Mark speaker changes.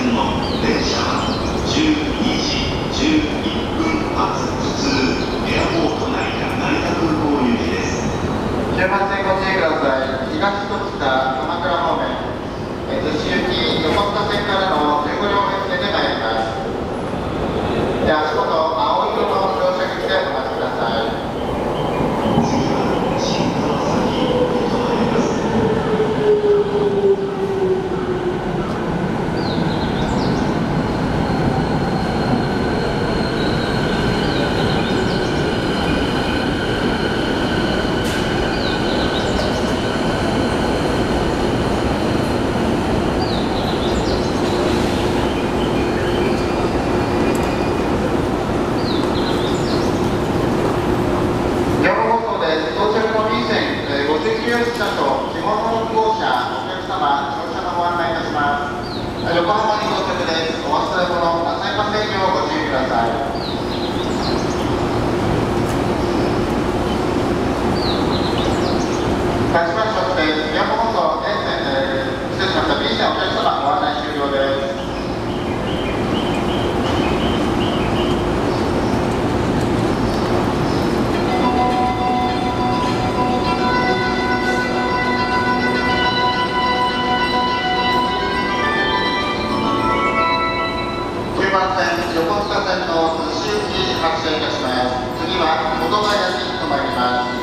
Speaker 1: 線の電車は12時11分発普通エアポート内や成田空港行きです。列車と地元の号車お客様乗車のご案内いたします横浜に到着ですお忘れ物なさいませんようご注意ください線の通信に発車いたします。次は保土ヶ谷に停まります。